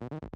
you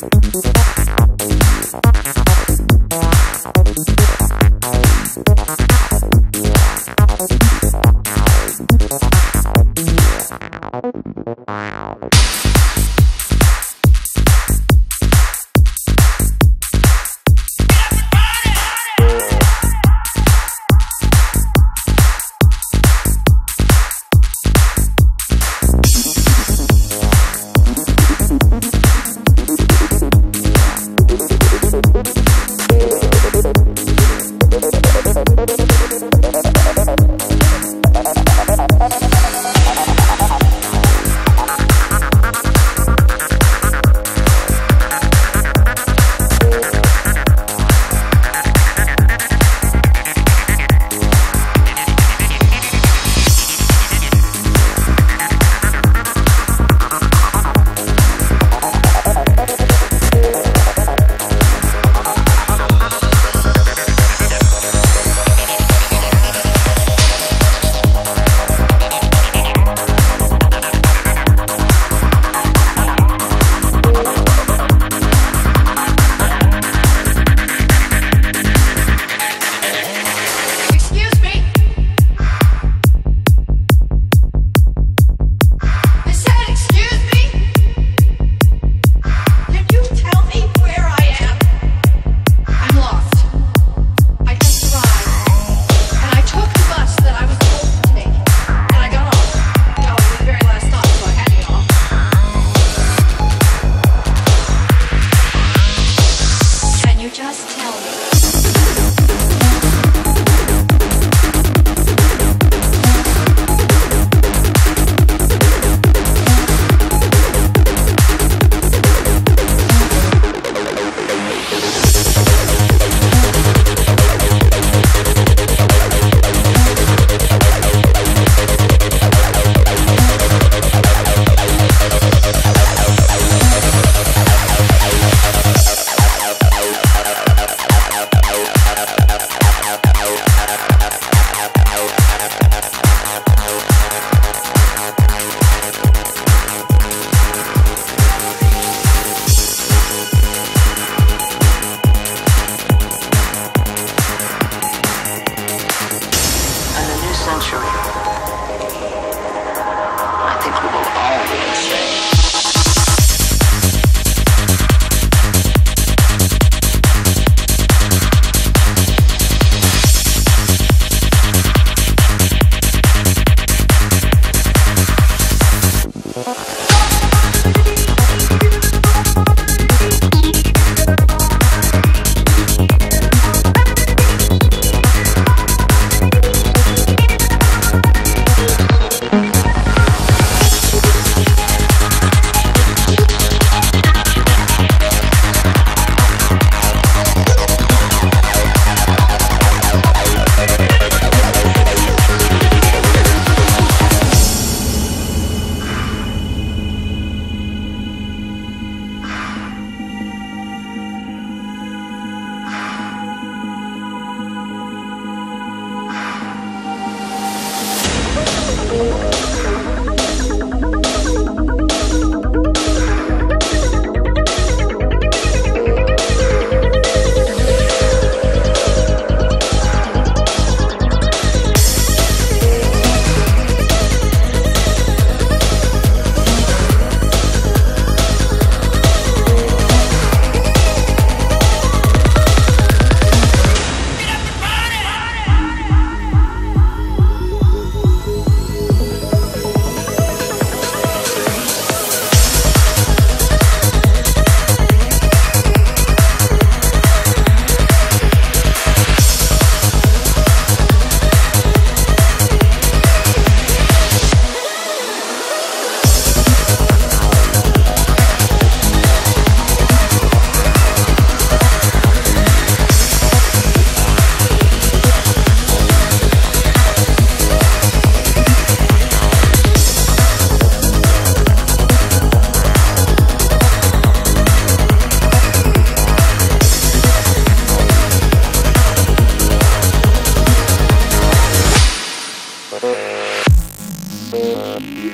Thank you.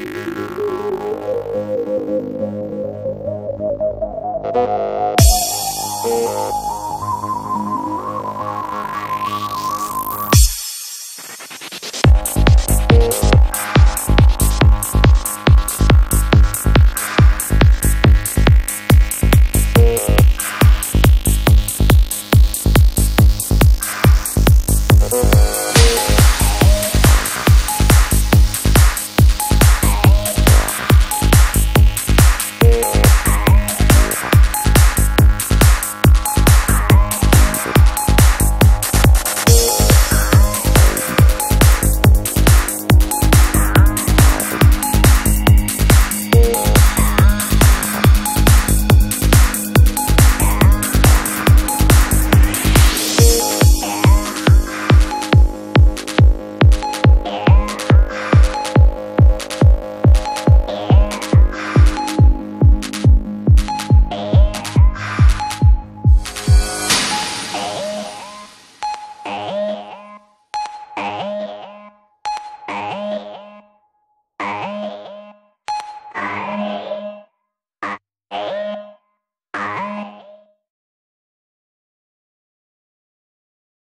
Espírito.